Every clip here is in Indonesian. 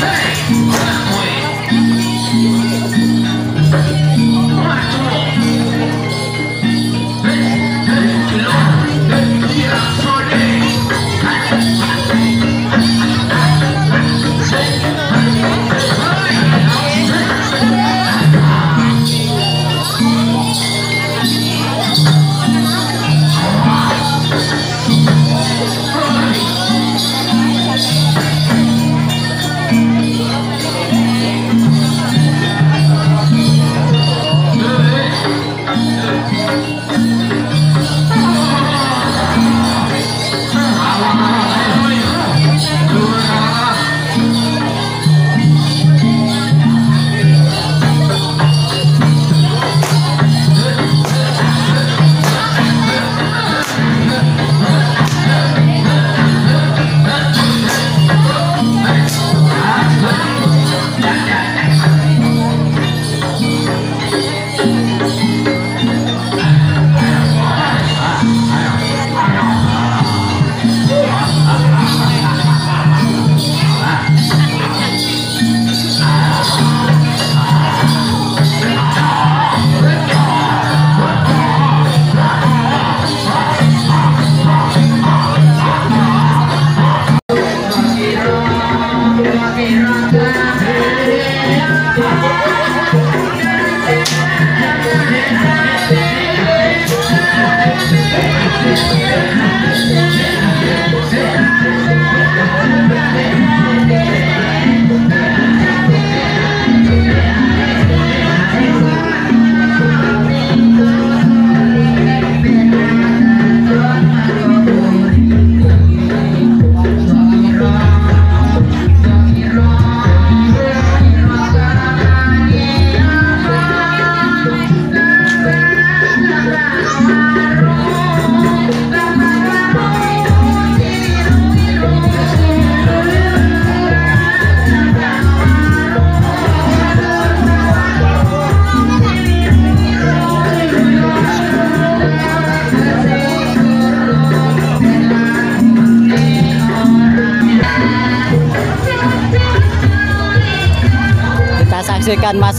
Hey!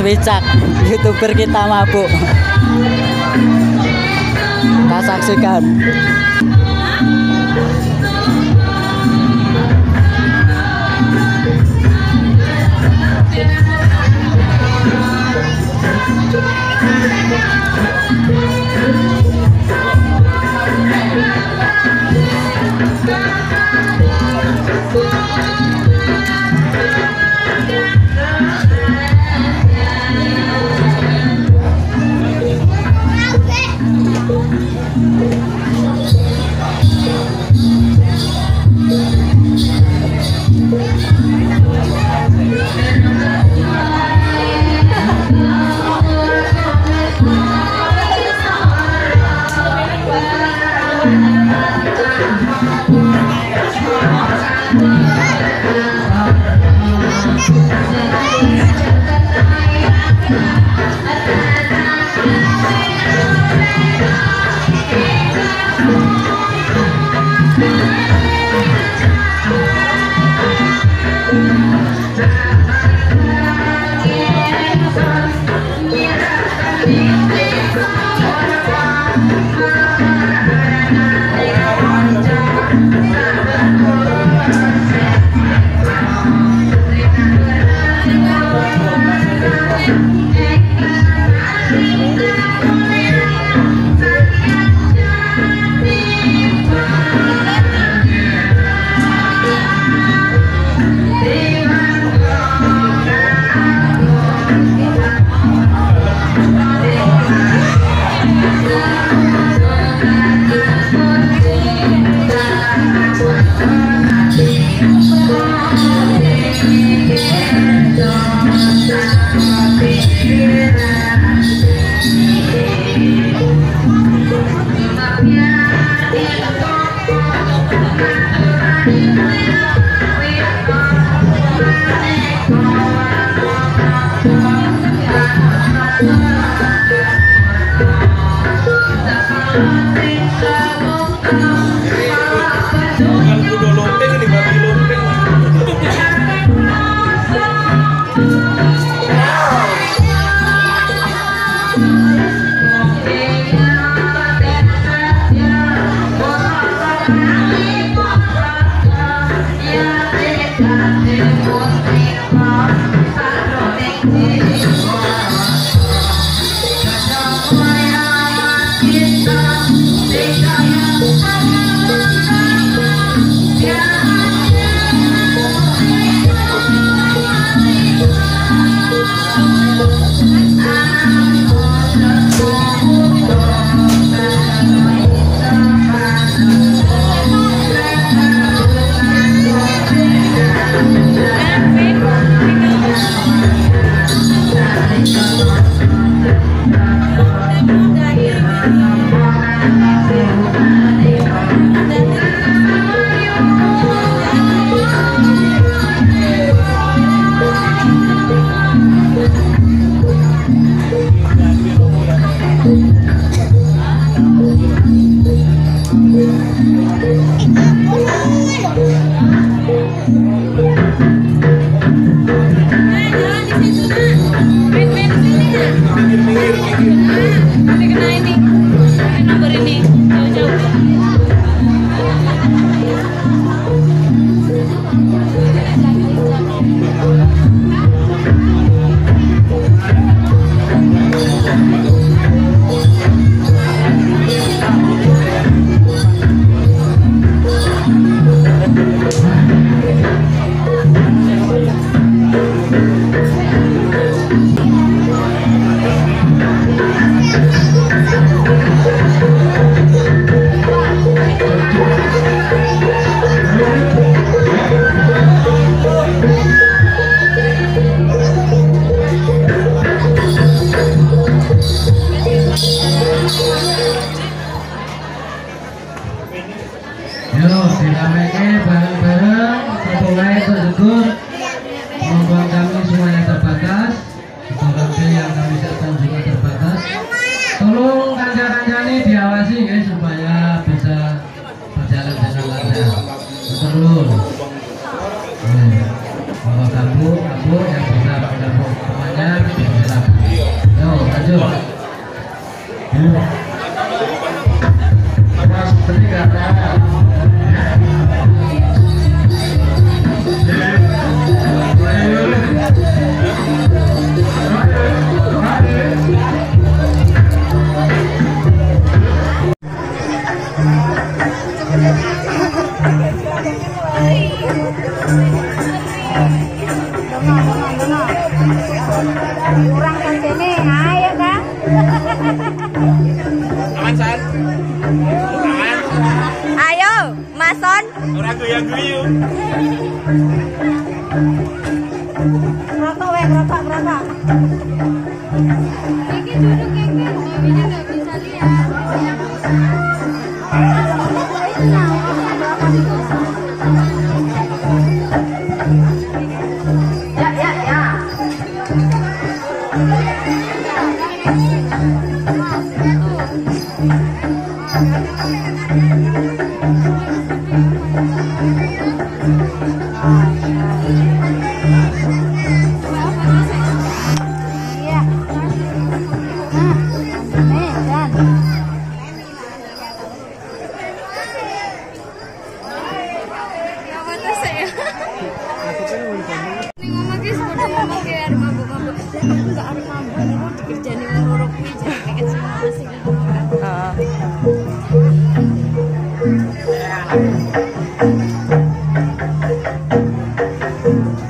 Wicak, youtuber kita mabuk. Kita saksikan. 热的どういうこと?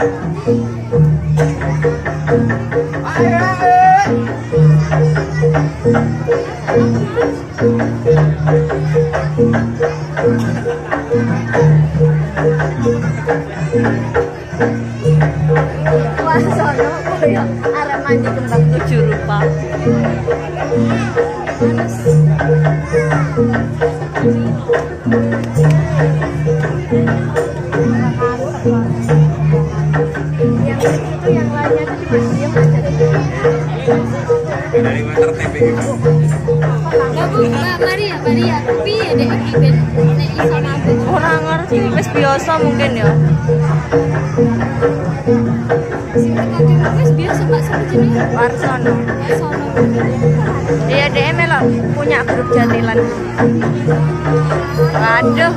Ay, ay. pengantar TPG kamu tapi ya dek nek iso ngerti wis biasa mungkin ya. Biasa Warsono. Iya dek melok punya grup jatilan. Waduh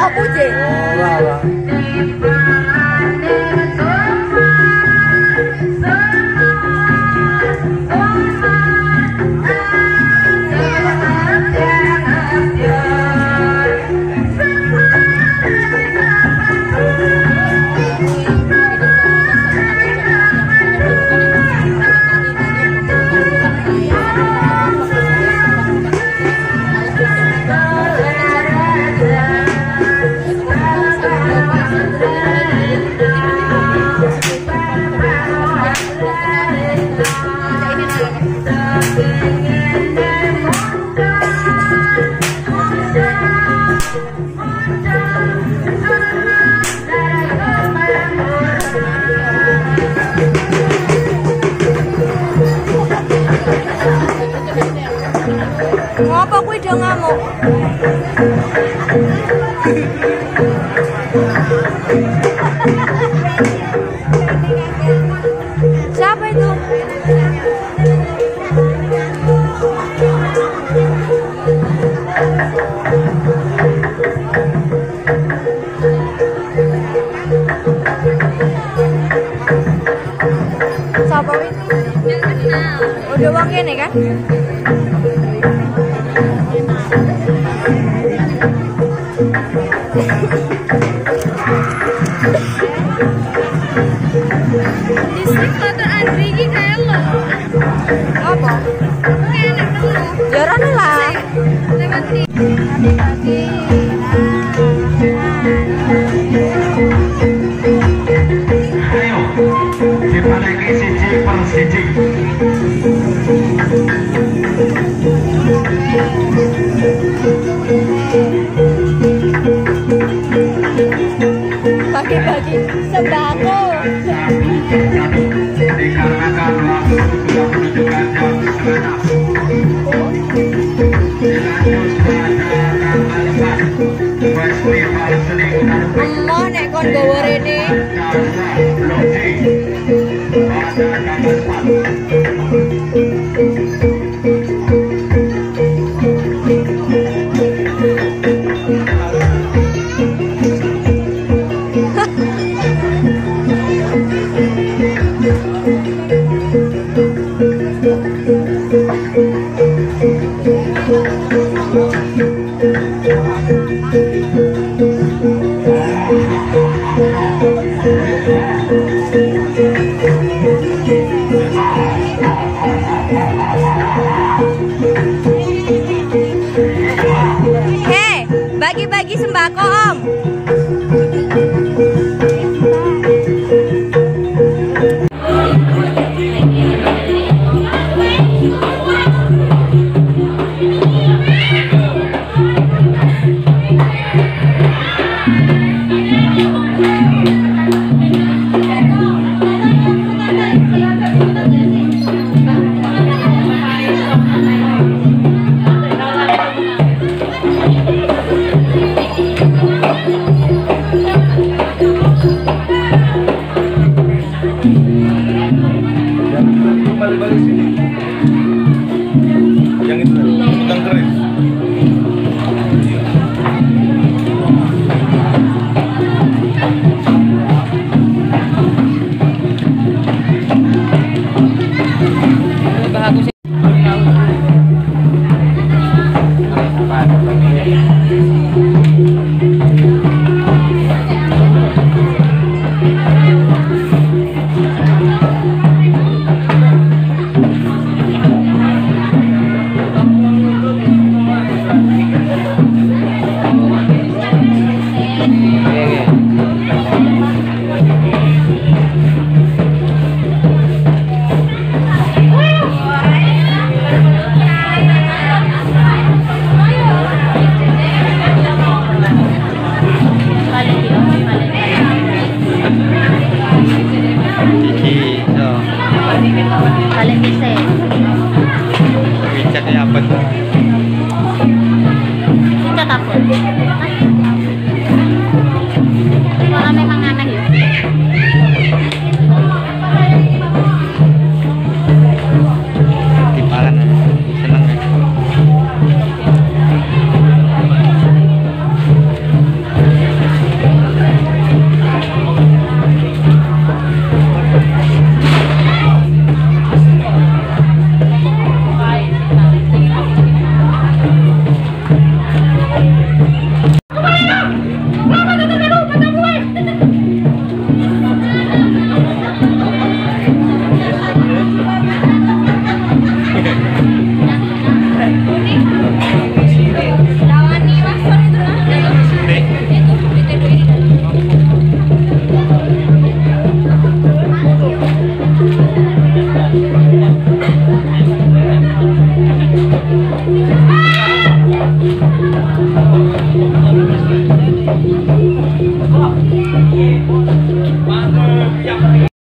啊，不行哦，了。Yeah. Mau nek kon gowo